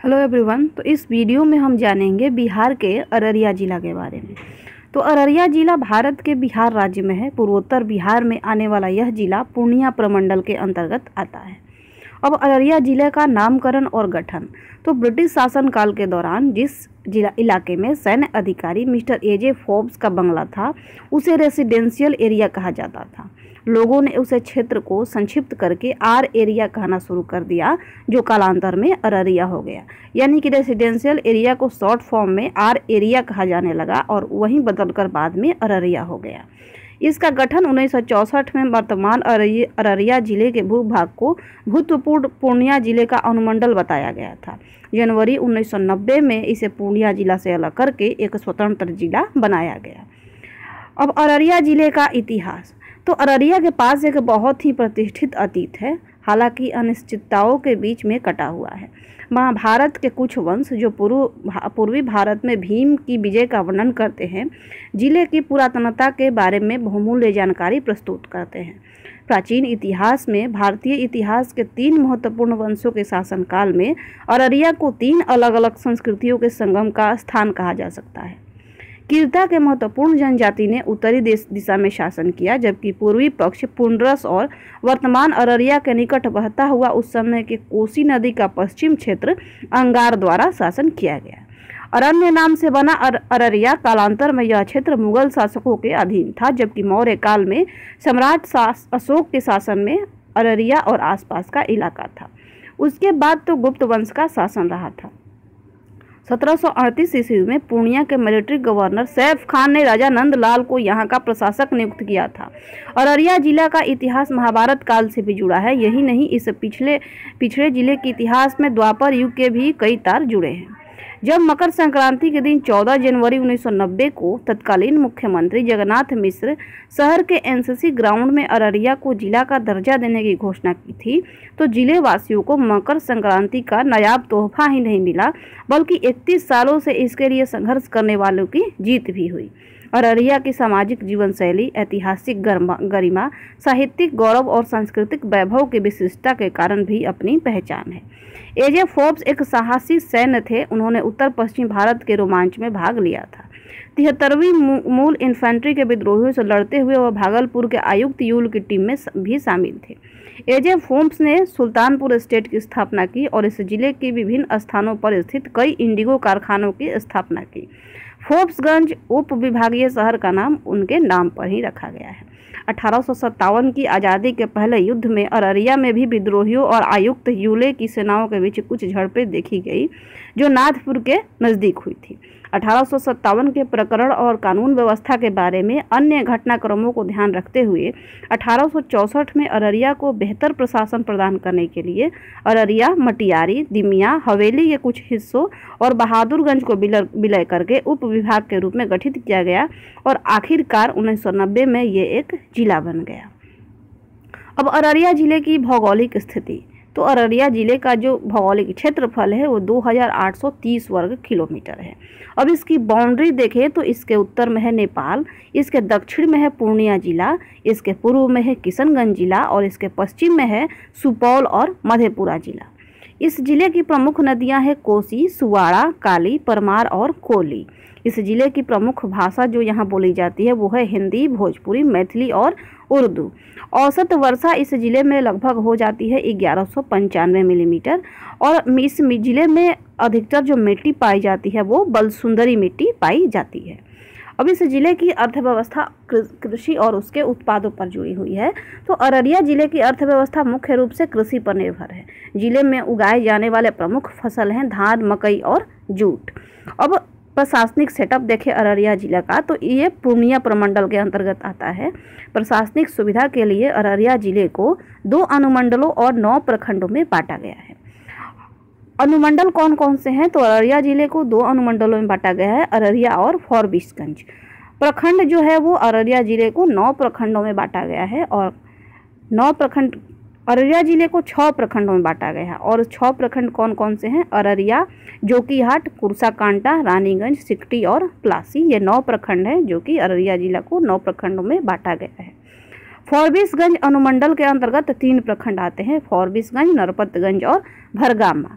Hello everyone तो इस video में हम जानेंगे बिहार के अररिया ज़िला के बारे में। तो अररिया ज़िला भारत के बिहार राज्य में है, पूर्वोत्तर बिहार में आने वाला यह ज़िला पूर्णिया प्रमंडल के अंतर्गत आता है। अब अररिया ज़िले का नामकरण और गठन। तो ब्रिटिश शासनकाल के दौरान जिस जिला इलाके में सैन्य अधिकारी मिस्टर एजे फोर्ब्स का बंगला था, उसे रेसिडेंशियल एरिया कहा जाता था। लोगों ने उस क्षेत्र को संक्षिप्त करके आर एरिया कहना शुरू कर दिया, जो कालांतर में अररिया हो गया। यानी कि रेसिडेंशियल एरिया को शॉर्ट फॉर्म में आर एरिया कहा जाने लगा और वहीं बदलकर बाद में अररिया हो गया। इसका गठन उन्नीस सौ चौंसठ में वर्तमान अररिया ज़िले के भूभाग को भूतपूर्व पूर्णिया ज़िले का अनुमंडल बताया गया था। जनवरी 1990 में इसे पूर्णिया जिला से अलग करके एक स्वतंत्र जिला बनाया गया। अब अररिया ज़िले का इतिहास। तो अररिया के पास एक बहुत ही प्रतिष्ठित अतीत है, हालाँकि अनिश्चितताओं के बीच में कटा हुआ है। महाभारत के कुछ वंश जो पूर्व पूर्वी भारत में भीम की विजय का वर्णन करते हैं, ज़िले की पुरातनता के बारे में बहुमूल्य जानकारी प्रस्तुत करते हैं। प्राचीन इतिहास में, भारतीय इतिहास के तीन महत्वपूर्ण वंशों के शासनकाल में अररिया को तीन अलग अलग संस्कृतियों के संगम का स्थान कहा जा सकता है। किरता के महत्वपूर्ण जनजाति ने उत्तरी दिशा में शासन किया जबकि पूर्वी पक्ष पुंडरस और वर्तमान अररिया के निकट बहता हुआ उस समय के कोसी नदी का पश्चिम क्षेत्र अंगार द्वारा शासन किया गया। अरण्य नाम से बना अर, अररिया कालांतर में यह क्षेत्र मुगल शासकों के अधीन था जबकि मौर्य काल में सम्राट अशोक के शासन में अररिया और आसपास का इलाका था। उसके बाद तो गुप्त वंश का शासन रहा था। सत्रह सौ अड़तीस ईस्वी में पूर्णिया के मिलिट्री गवर्नर सैफ खान ने राजा नंदलाल को यहाँ का प्रशासक नियुक्त किया था। और अररिया जिला का इतिहास महाभारत काल से भी जुड़ा है। यही नहीं, इस पिछले, पिछड़े ज़िले के इतिहास में द्वापर युग के भी कई तार जुड़े हैं। जब मकर संक्रांति के दिन 14 जनवरी 1990 को तत्कालीन मुख्यमंत्री जगन्नाथ मिश्र शहर के एनसीसी ग्राउंड में अररिया को जिला का दर्जा देने की घोषणा की थी तो ज़िले वासियों को मकर संक्रांति का नायाब तोहफा ही नहीं मिला, बल्कि 31 सालों से इसके लिए संघर्ष करने वालों की जीत भी हुई। अररिया की सामाजिक जीवन शैली ऐतिहासिक गरिमा साहित्यिक गौरव और सांस्कृतिक वैभव की विशिष्टता के कारण भी अपनी पहचान है। एजे फोर्ब्स एक साहसी सैन्य थे, उन्होंने उत्तर पश्चिम भारत के रोमांच में भाग लिया था। तिहत्तरवीं मूल इन्फेंट्री के विद्रोहियों से लड़ते हुए वह भागलपुर के आयुक्त यूल की टीम में भी शामिल थे। एजे फोम्स ने सुल्तानपुर स्टेट की स्थापना की और इस ज़िले के विभिन्न स्थानों पर स्थित कई इंडिगो कारखानों की स्थापना की। फोर्ब्सगंज उप विभागीय शहर का नाम उनके नाम पर ही रखा गया है। अठारह सौ सत्तावन की आज़ादी के पहले युद्ध में अररिया में भी विद्रोहियों और आयुक्त यूले की सेनाओं के बीच कुछ झड़पें देखी गई, जो नाथपुर के नज़दीक हुई थी। अठारह सौ सत्तावन के प्रकरण और कानून व्यवस्था के बारे में अन्य घटनाक्रमों को ध्यान रखते हुए अठारह में अररिया को बेहतर प्रशासन प्रदान करने के लिए अररिया, मटियारी, दिमिया, हवेली के कुछ हिस्सों और बहादुरगंज को विलय करके उप विभाग के रूप में गठित किया गया और आखिरकार 1990 में ये एक जिला बन गया। अब अररिया ज़िले की भौगोलिक स्थिति। तो अररिया ज़िले का जो भौगोलिक क्षेत्रफल है, वो 2830 वर्ग किलोमीटर है। अब इसकी बाउंड्री देखें तो इसके उत्तर में है नेपाल, इसके दक्षिण में है पूर्णिया जिला, इसके पूर्व में है किशनगंज जिला और इसके पश्चिम में है सुपौल और मधेपुरा जिला। इस ज़िले की प्रमुख नदियाँ हैं कोसी, सुवाड़ा, काली, परमार और कोली। इस ज़िले की प्रमुख भाषा जो यहाँ बोली जाती है, वो है हिंदी, भोजपुरी, मैथिली और उर्दू। औसत वर्षा इस ज़िले में लगभग हो जाती है ग्यारह मिलीमीटर और इस ज़िले में अधिकतर जो मिट्टी पाई जाती है, वो बलसुंदरी मिट्टी पाई जाती है। अब इस ज़िले की अर्थव्यवस्था कृषि और उसके उत्पादों पर जुड़ी हुई है। तो अररिया ज़िले की अर्थव्यवस्था मुख्य रूप से कृषि पर निर्भर है। ज़िले में उगाए जाने वाले प्रमुख फ़सल हैं धान, मकई और जूट। अब प्रशासनिक सेटअप देखें अररिया जिला का तो ये पूर्णिया प्रमंडल के अंतर्गत आता है। प्रशासनिक सुविधा के लिए अररिया ज़िले को दो अनुमंडलों और नौ प्रखंडों में बांटा गया है। अनुमंडल कौन कौन से हैं? तो अररिया ज़िले को दो अनुमंडलों में बांटा गया है, अररिया और फॉरबिसगंज। प्रखंड जो है वो अररिया ज़िले को नौ प्रखंडों में बांटा गया है और नौ प्रखंड, अररिया ज़िले को छः प्रखंडों में बांटा गया है और छः प्रखंड कौन कौन से हैं? अररिया, जोकीहाट कुरसा कांटा रानीगंज, सिकटी और प्लासी, ये नौ प्रखंड हैं जो कि अररिया जिला को नौ प्रखंडों में बांटा गया है। फॉरबिसगंज अनुमंडल के अंतर्गत तीन प्रखंड आते हैं, फॉरबिसगंज, नरपतगंज और भरगामा।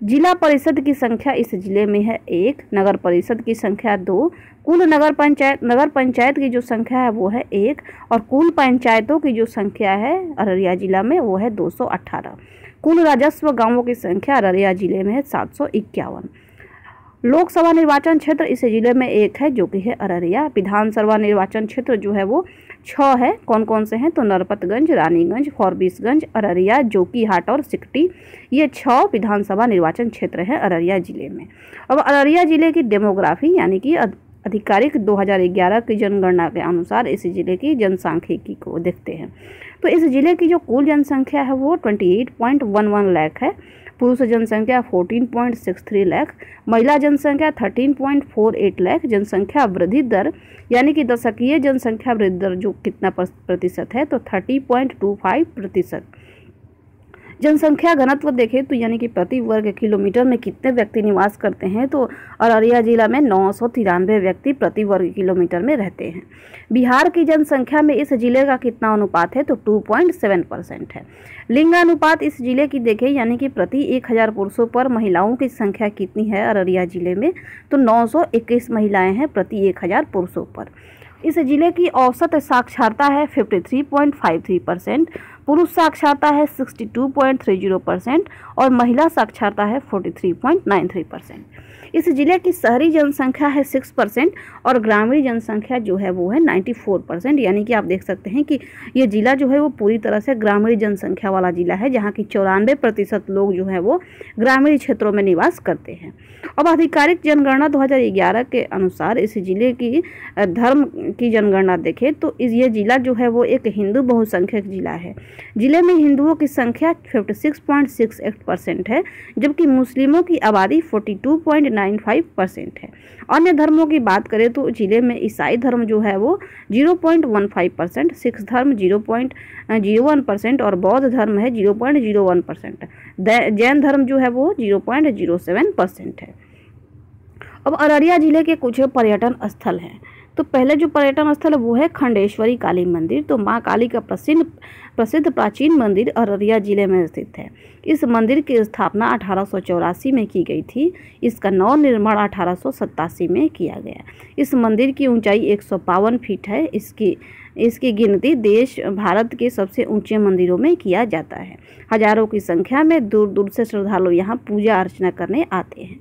जिला परिषद की संख्या इस ज़िले में है एक, नगर परिषद की संख्या दो, कुल नगर पंचायत नगर पंचायत की जो संख्या है वो है एक और कुल पंचायतों की जो संख्या है अररिया जिला में वो है 218 कुल राजस्व गाँवों की संख्या अररिया ज़िले में है सात लोकसभा निर्वाचन क्षेत्र इस ज़िले में एक है, जो कि है अररिया। विधानसभा निर्वाचन क्षेत्र जो है वो छः है। कौन कौन से हैं? तो नरपतगंज, रानीगंज, फॉरबिसगंज, अररिया, जोकीहाट और सिकटी। ये छः विधानसभा निर्वाचन क्षेत्र हैं अररिया ज़िले में। अब अररिया ज़िले की डेमोग्राफी, यानी कि आधिकारिक 2011 की जनगणना के अनुसार इस ज़िले की जनसांख्यिकी को देखते हैं। तो इस ज़िले की जो कुल जनसंख्या है वो 28.11 लाख है। पुरुष जनसंख्या 14.63 लाख महिला जनसंख्या 13.48 लाख जनसंख्या वृद्धि दर, यानी कि दशकीय जनसंख्या वृद्धि दर जो कितना प्रतिशत है तो 30.25 प्रतिशत। जनसंख्या घनत्व देखें तो यानी कि प्रति वर्ग किलोमीटर में कितने व्यक्ति निवास करते हैं? तो अररिया जिला में नौ सौ तिरानबे व्यक्ति प्रति वर्ग किलोमीटर में रहते हैं। बिहार की जनसंख्या में इस ज़िले का कितना अनुपात है? तो 2.7 परसेंट है। लिंगानुपात इस ज़िले की देखें, यानी कि प्रति 1000 पुरुषों पर महिलाओं की संख्या कितनी है अररिया ज़िले में? तो 921 महिलाएँ हैं प्रति 1000 पुरुषों पर। इस ज़िले की औसत साक्षरता है 53.53 परसेंट। पुरुष साक्षरता है 62.30 परसेंट और महिला साक्षरता है 43.93 परसेंट। इस ज़िले की शहरी जनसंख्या है सिक्स परसेंट और ग्रामीण जनसंख्या जो है वो है नाइन्टी फोर परसेंट। यानी कि आप देख सकते हैं कि ये जिला जो है वो पूरी तरह से ग्रामीण जनसंख्या वाला जिला है, जहाँ की चौरानवे प्रतिशत लोग जो है वो ग्रामीण क्षेत्रों में निवास करते हैं। अब आधिकारिक जनगणना 2011 के अनुसार इस ज़िले की धर्म की जनगणना देखें तो ये जिला जो है वो एक हिंदू बहुसंख्यक जिला है। ज़िले में हिंदुओं की संख्या 56.68 परसेंट है, जबकि मुस्लिमों की आबादी 42.95 परसेंट है। अन्य धर्मों की बात करें तो ज़िले में ईसाई धर्म जो है वो 0.15 परसेंट सिख धर्म 0.01 परसेंट और बौद्ध धर्म है 0.01 परसेंट जैन धर्म जो है वो 0.07 परसेंट है। अब अररिया ज़िले के कुछ पर्यटन स्थल हैं। तो पहले जो पर्यटन स्थल है वो है खंडेश्वरी काली मंदिर। तो माँ काली का प्रसिद्ध प्रसिद्ध प्राचीन मंदिर अररिया ज़िले में स्थित है। इस मंदिर की स्थापना अठारह सौ चौरासी में की गई थी। इसका नव निर्माण अठारह सौ सतासी में किया गया। इस मंदिर की ऊंचाई एक फीट है। इसकी इसकी गिनती देश, भारत के सबसे ऊँचे मंदिरों में किया जाता है। हज़ारों की संख्या में दूर दूर से श्रद्धालु यहाँ पूजा अर्चना करने आते हैं।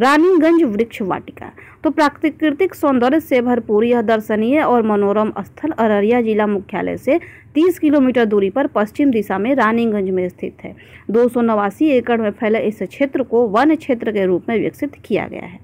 रानीगंज वृक्ष वाटिका। तो प्राकृतिक सौंदर्य से भरपूर यह दर्शनीय और मनोरम स्थल अररिया जिला मुख्यालय से 30 किलोमीटर दूरी पर पश्चिम दिशा में रानीगंज में स्थित है। दो सौ नवासी एकड़ में फैले इस क्षेत्र को वन क्षेत्र के रूप में विकसित किया गया है।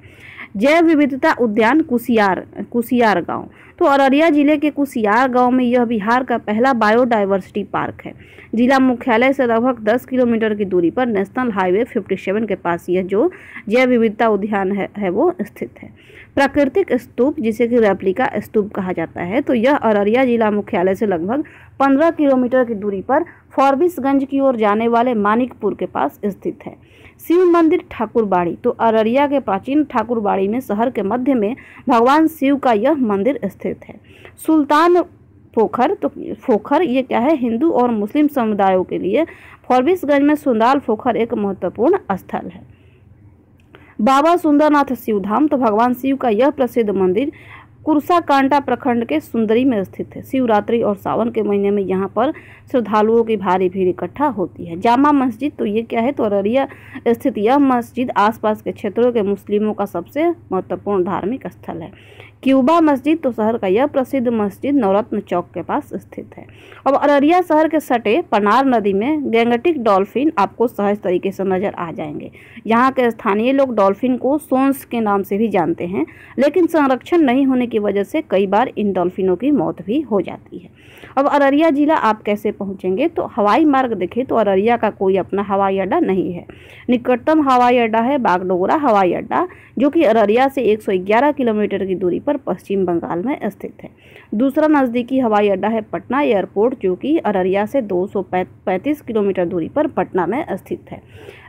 जैव विविधता उद्यान कुसियार कुसियार गाँव। तो अररिया ज़िले के कुसियार गाँव में यह बिहार का पहला बायोडाइवर्सिटी पार्क है। जिला मुख्यालय से लगभग 10 किलोमीटर की दूरी पर नेशनल हाईवे 57 के पास यह जो जैव विविधता उद्यान है, है वो स्थित है। प्राकृतिक स्तूप जिसे कि रेप्लिका स्तूप कहा जाता है तो यह अररिया जिला मुख्यालय से लगभग 15 किलोमीटर की दूरी पर फॉरबिसगंज की ओर जाने वाले मानिकपुर के पास स्थित है। शिव मंदिर ठाकुरबाड़ी तो अररिया के प्राचीन ठाकुरबाड़ी में शहर के मध्य में भगवान शिव का यह मंदिर स्थित है। सुल्तान पोखर तो पोखर ये क्या है? हिंदू और मुस्लिम समुदायों के लिए फॉरबिसगंज में सुंदाल पोखर एक महत्वपूर्ण स्थल है। बाबा सुंदरनाथ शिवधाम तो भगवान शिव का यह प्रसिद्ध मंदिर कुरसा कांटा प्रखंड के सुंदरी में स्थित है। शिवरात्रि और सावन के महीने में यहाँ पर श्रद्धालुओं की भारी भीड़ इकट्ठा होती है। जामा मस्जिद तो ये क्या है? तो अररिया स्थित यह मस्जिद आसपास के क्षेत्रों के मुस्लिमों का सबसे महत्वपूर्ण धार्मिक स्थल है। क्यूबा मस्जिद तो शहर का यह प्रसिद्ध मस्जिद नवरत्न चौक के पास स्थित है। अब अररिया शहर के सटे पनार नदी में गैंगटिक डॉल्फिन आपको सहज तरीके से नज़र आ जाएँगे। यहाँ के स्थानीय लोग डॉल्फिन को सोन्स के नाम से भी जानते हैं, लेकिन संरक्षण नहीं होने की वजह से कई बार इन डॉल्फिनों की मौत भी हो जाती है। अब अररिया जिला आप कैसे पहुँचेंगे? तो हवाई मार्ग देखें तो अररिया का कोई अपना हवाई अड्डा नहीं है। निकटतम हवाई अड्डा है बागडोगरा हवाई अड्डा, जो कि अररिया से 111 किलोमीटर की दूरी पर पश्चिम बंगाल में स्थित है। दूसरा नज़दीकी हवाई अड्डा है पटना एयरपोर्ट, जो कि अररिया से 235 किलोमीटर दूरी पर पटना में स्थित है।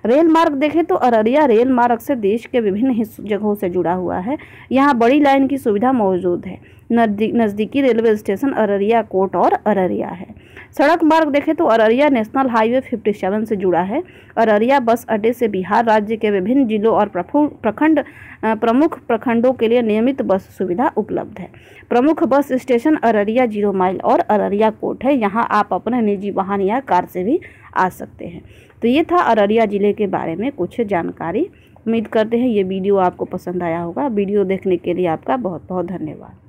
रेल मार्ग देखें तो अररिया रेल मार्ग से देश के विभिन्न जगहों से जुड़ा हुआ है। यहाँ बड़ी लाइन की सुविधा मौजूद है। नज़दीकी रेलवे स्टेशन अररिया कोट और अररिया है। सड़क मार्ग देखें तो अररिया नेशनल हाईवे 57 से जुड़ा है। अररिया बस अड्डे से बिहार राज्य के विभिन्न जिलों और प्रखंड प्रमुख प्रखंडों के लिए नियमित बस सुविधा उपलब्ध है। प्रमुख bus station Araria zero mile और अररिया कोट है। यहाँ आप अपने निजी वाहन या कार से भी आ सकते हैं। तो ये था अररिया ज़िले के बारे में कुछ जानकारी। उम्मीद करते हैं ये वीडियो आपको पसंद आया होगा। वीडियो देखने के लिए आपका बहुत बहुत धन्यवाद।